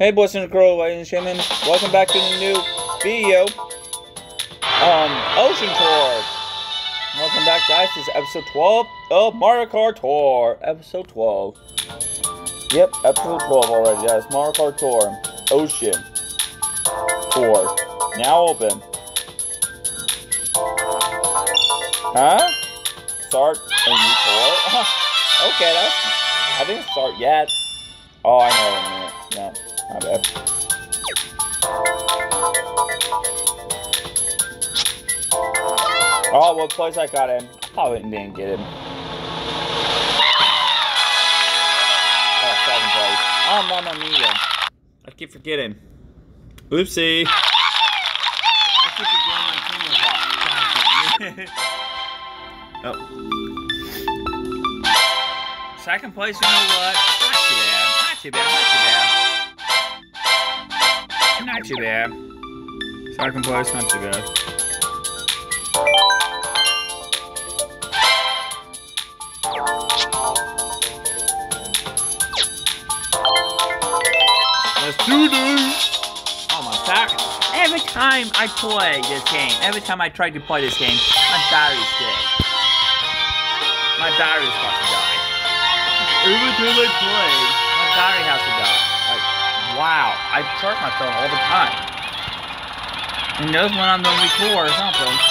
Hey boys and girls, ladies and gentlemen, welcome back to the new video. Um, Ocean Tour. Welcome back guys, this is episode 12 of Mario Kart Tour. Episode 12. Yep, episode 12 already, guys. Mario Kart Tour. Ocean Tour. Now open. Huh? Start a new tour? okay, that's... I didn't start yet. Oh, I know I. No, my bad. Oh, what place I got in? I probably didn't get him. Oh, second place. Oh, Mamma Mia. I keep forgetting. Oopsie. I keep forgetting my camera's oh. Second place, you know what? Not too bad. Not too bad. Not too bad. Not too bad. Second place, not too bad. Let's do this! Oh my god. Every time I play this game, every time I try to play this game, my battery's dead. My battery's about to die. Every time I play, my battery has to die. Wow. I charge my phone all the time. It knows when I'm gonna record or something.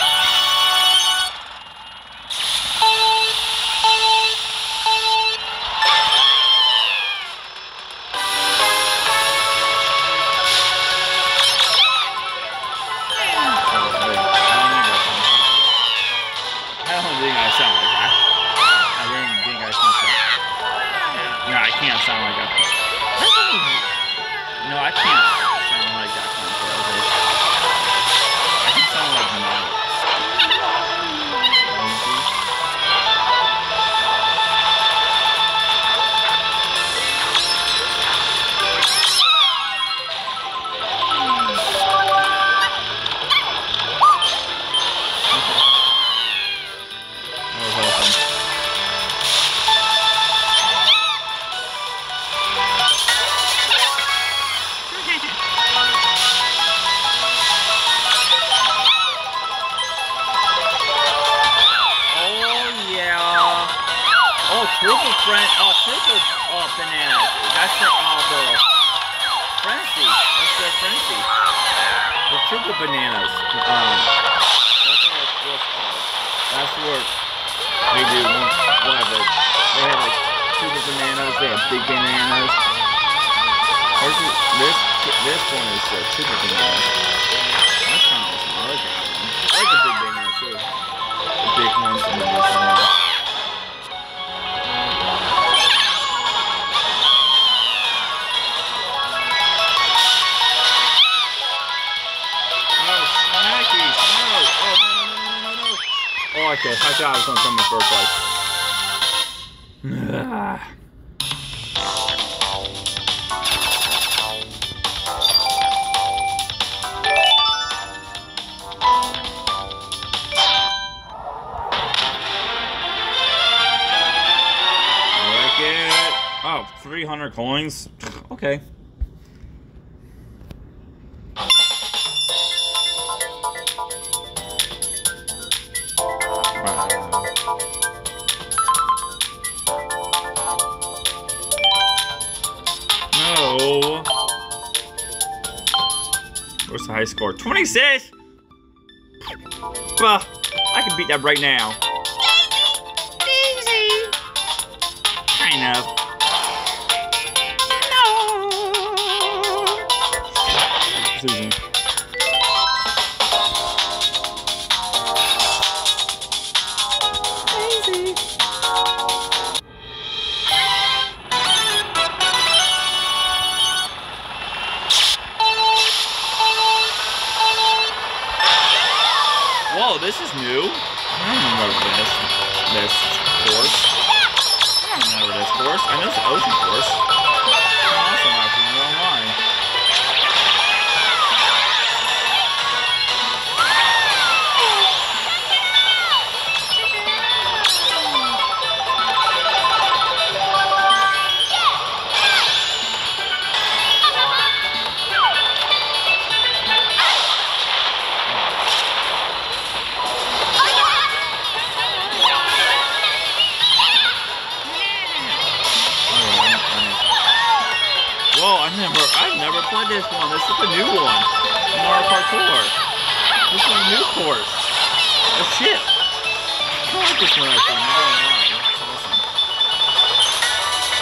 Triple friend. Oh, triple uh, bananas. That's the oh the frenzy. That's the frenzy. The triple bananas. Um, that's what it's called. That's what they do. Whatever. They have like triple bananas. They have big bananas. This this this one is uh, triple bananas. That's kind of awesome. I like that one. I like the big bananas too. The big ones snackies! No! Oh, no, no, no, no, no, no! Oh, okay. I thought I was gonna come in first place. Ah. It. Oh, 300 coins? Okay. 26! Well, I can beat that right now. Easy. Kind of. No. Susan. New. I don't remember this. This course. I remember this course. I know it's an ocean course. Tour. This is a new course. Oh shit. I like this one actually, not gonna awesome.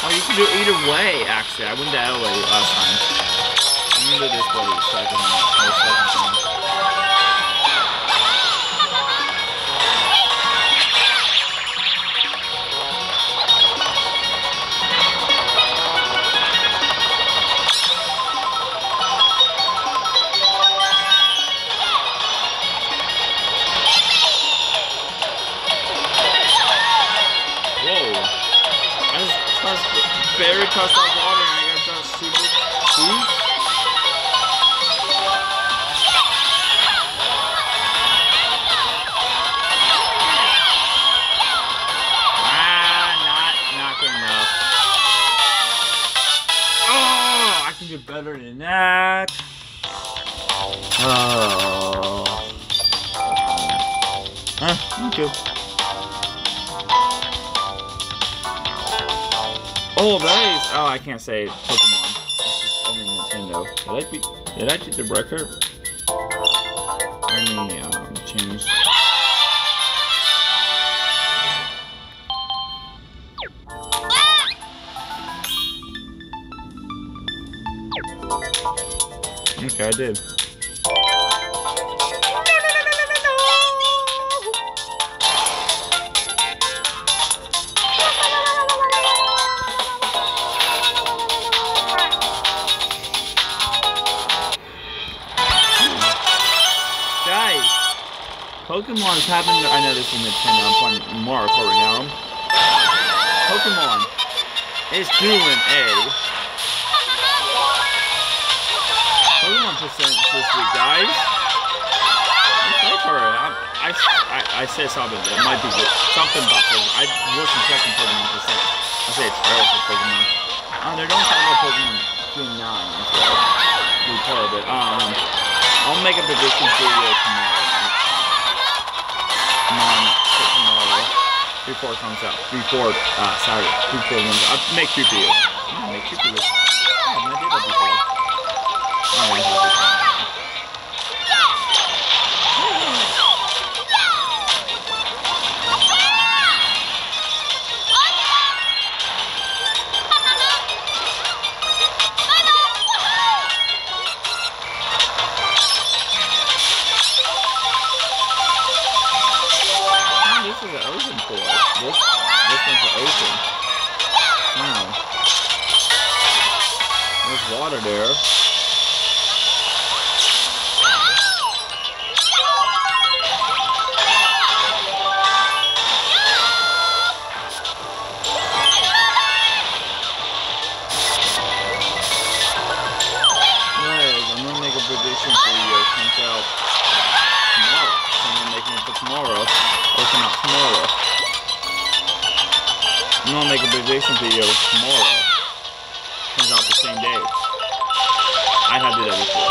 Oh, you can do it either way, actually. I went that way last time. I'm gonna do this way second, second time. さす。Say Pokemon. This is only Nintendo. Did I beat? Did I the record? Let me um, change. Okay, I did. Pokemon's happening. I know this is Nintendo. I'm playing Mario right now. Pokemon is doing a Pokemon Presents this week, guys. I'm for it. I, I, I, I said something. It might be good. something about Pokemon. I wasn't checking Pokemon Presents. I say it's terrible for Pokemon. Oh, they're going to talk about Pokemon Green 9 instead. We play a bit. Um, I'll make a prediction for you tomorrow. Tomorrow, before it comes out. Before, uh, Saturday. Before it comes out. Make two. Yeah, make two videos. Yeah, I did that before. A video tomorrow. Comes out the same day. I had do that before.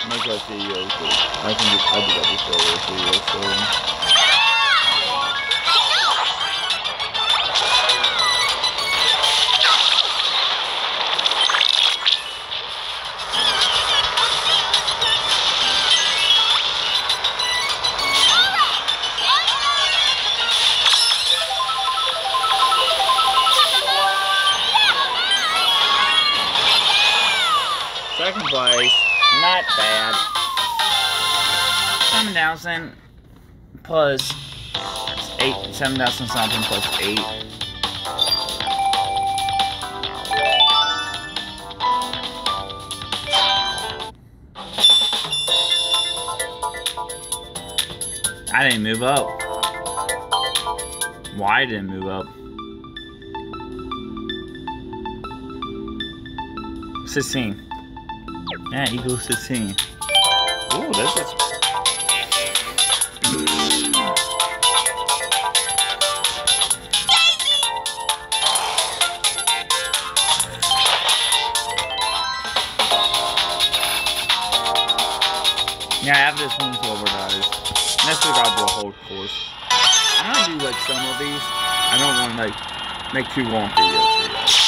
So. Make that video. so I can do. I did that before this video. So. 7,000 plus 8, 7,000 something plus 8. I didn't move up. Why well, didn't move up? 16. That equals 16. Ooh, that's... Yeah, I have this one silver, guys. Next week I'll do a whole course. I'm gonna do like some of these. I don't want to like make too long videos for you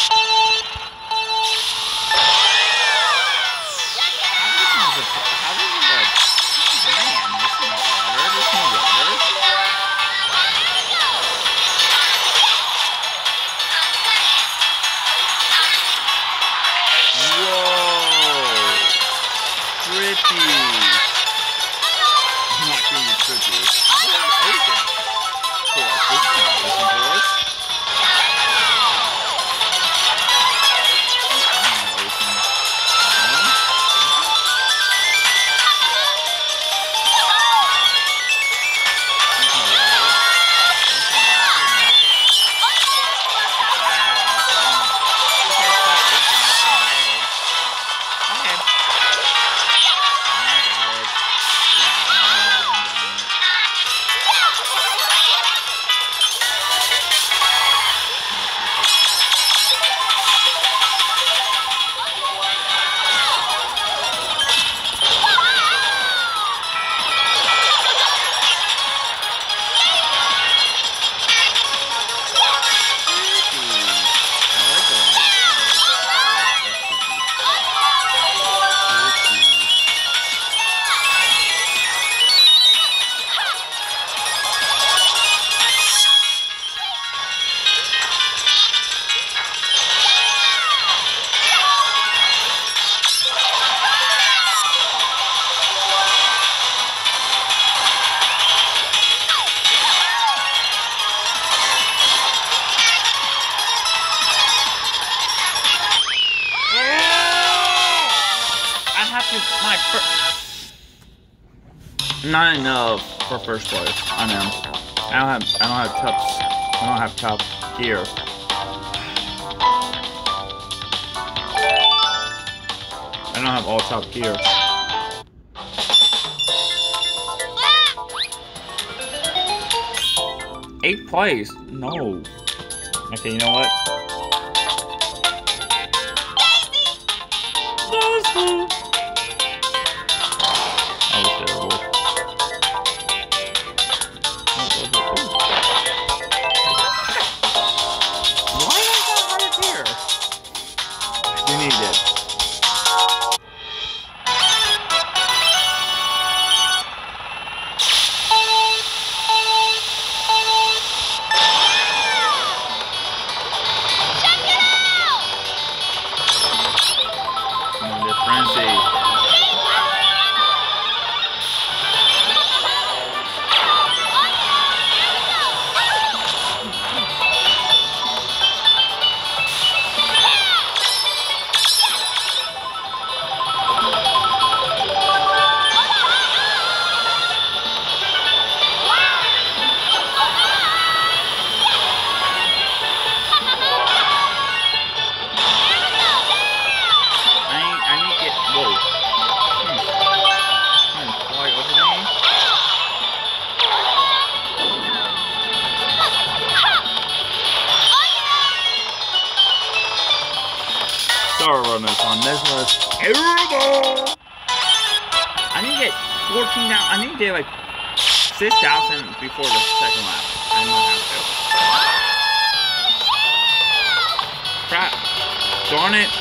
Not enough for first place. I know. I don't have. I don't have top. I don't have top gear. I don't have all top gear. Eighth place? No. Okay, you know what? Daisy! That before the second lap. I know how to. Crap. Darn it.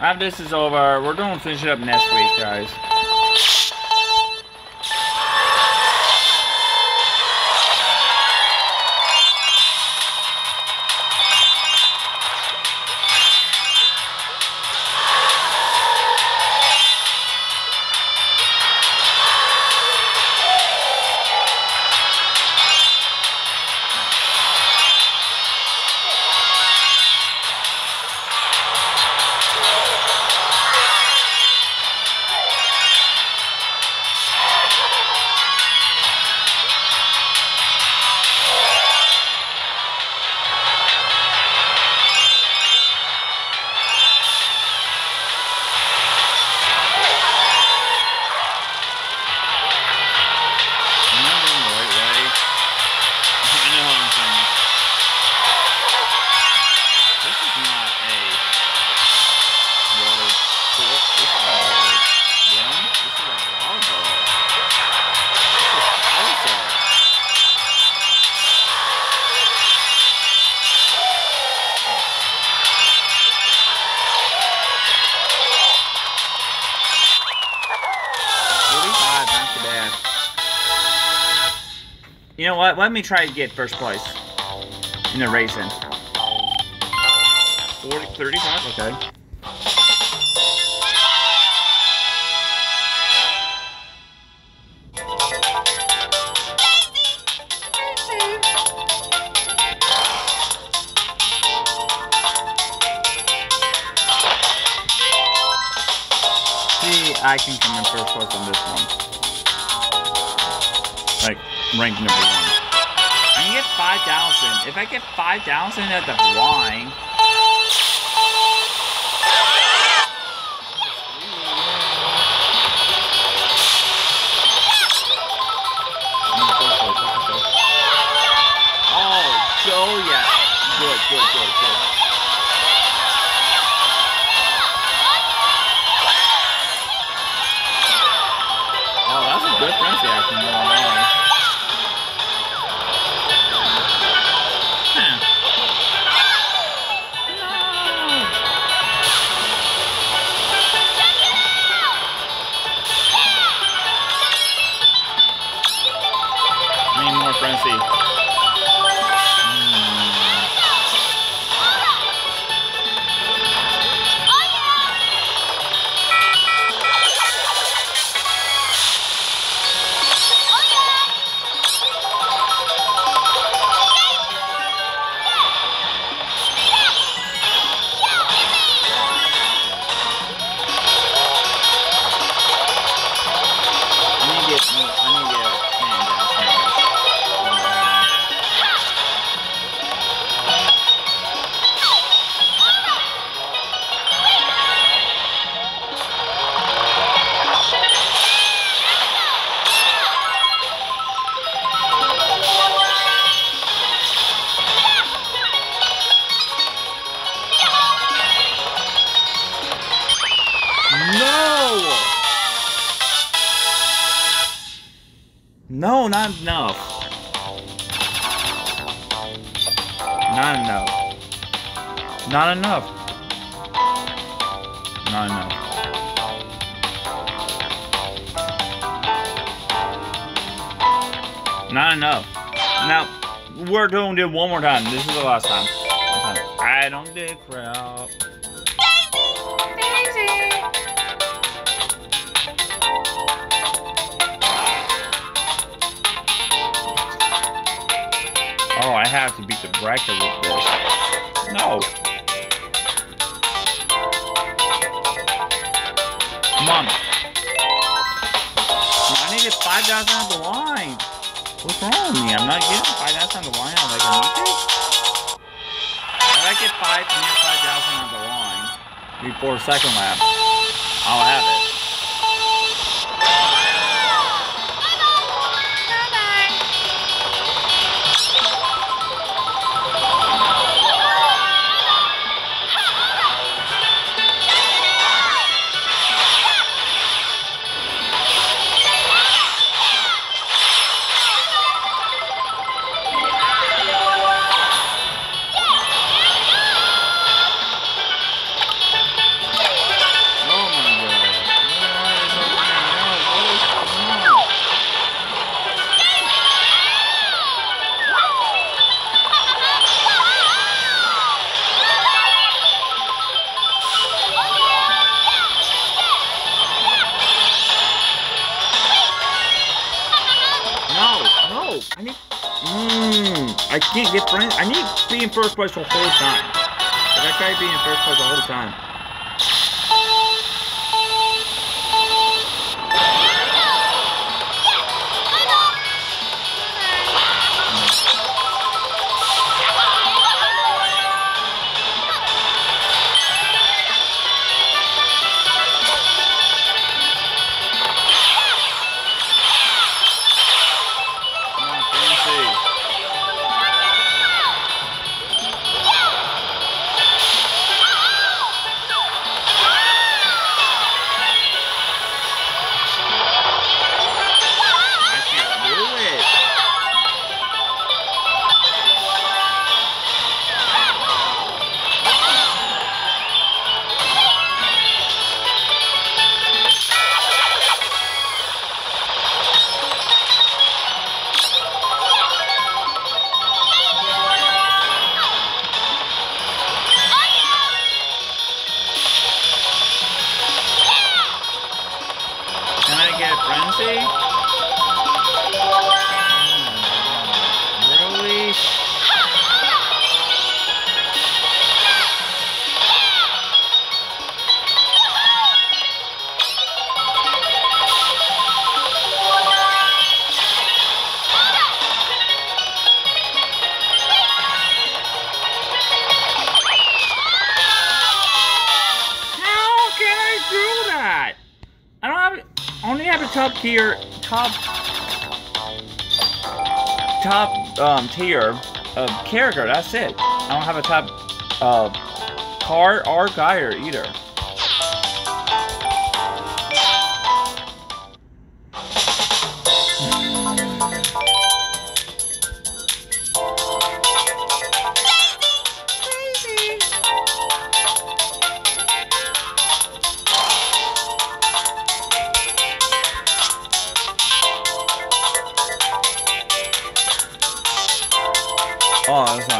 After this is over, we're going to finish it up next week, guys. What? Let me try to get first place in the racing. 40, 35? Okay. See, I can come in first place on this one. Like, rank number one. I can get 5,000. If I get 5,000 at the blind, No, not enough. Not enough. Not enough. Not enough. Not enough. Now, we're doing it one more time. This is the last time. I don't dig crap. Have to beat the bracket with this. No. Come on. I get 5,000 on the line. What's wrong with me? I'm not getting five 5,000 on the line like I need to. If I get 5, I get 5,000 on the line before second lap, I'll have it. Be in first place the whole time. Try to be in first place the whole time. Tier, top, top um tier of character. That's it. I don't have a top uh card or guide either. Oh, that's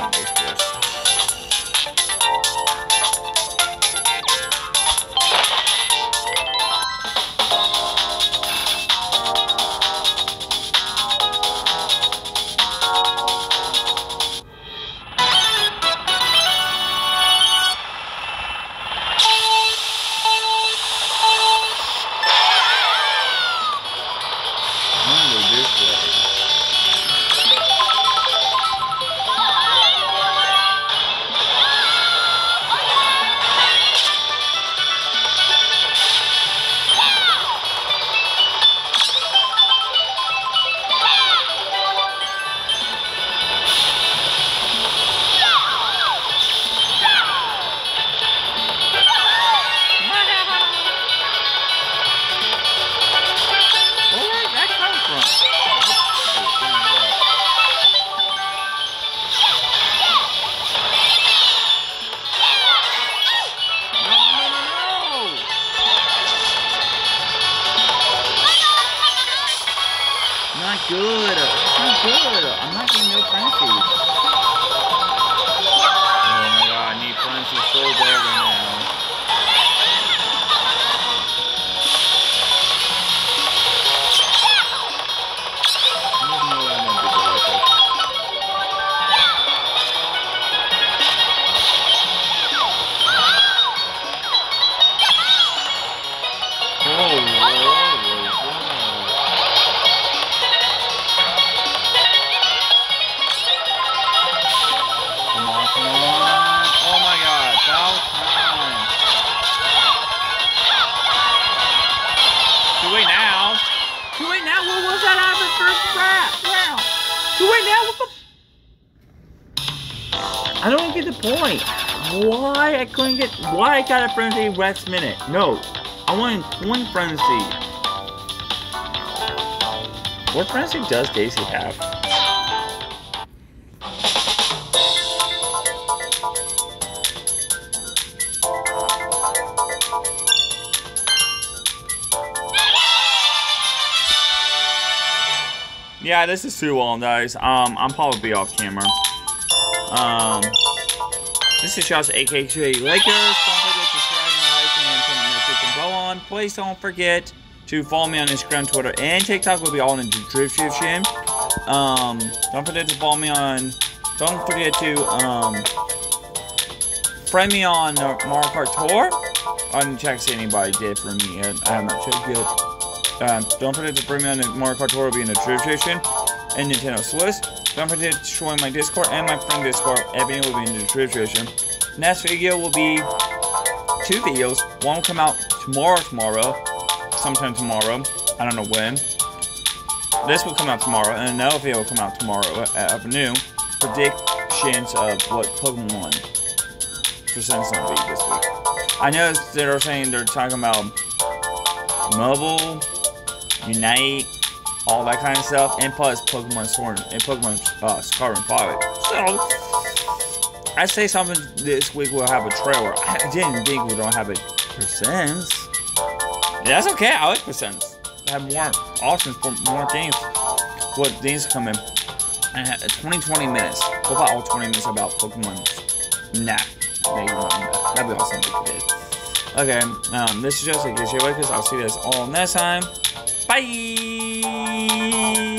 couldn't get. Why I got a frenzy Rex minute? No. I wanted one frenzy. What frenzy does Daisy have? Yeah, this is too long, guys. Um, I'm probably off camera. Um, this is Josh, aka Lakers. Don't forget to subscribe and like and turn the notification bell on. Please don't forget to follow me on Instagram, Twitter, and TikTok. We'll be all in the description. Um, don't forget to follow me on. Don't forget to um, friend me on uh, Mario Kart Tour. I didn't check see anybody did for me yet. I have not checked yet. Um, don't forget to bring me on the Mario Kart Tour will be in the description and Nintendo Switch. Don't forget to join my Discord and my friend Discord. Everything will be in the description. Next video will be two videos. One will come out tomorrow, tomorrow, sometime tomorrow. I don't know when. This will come out tomorrow, and another video will come out tomorrow at afternoon. Predictions of what Pokemon presents on be this week. I know they're saying they're talking about mobile, Unite, all that kind of stuff, and plus Pokemon Sword and Pokemon uh, Scarlet and Violet. So, I say something this week we'll have a trailer. I didn't think we don't have a percents. That's okay. I like percents. I have more options for more games. What games come in? And ha- 20, 20 minutes. What about all 20 minutes about Pokemon? Nah, not. That'd be awesome if we did. Okay, um, this is just a Giveaway because I'll see you guys all next time. Bye. You.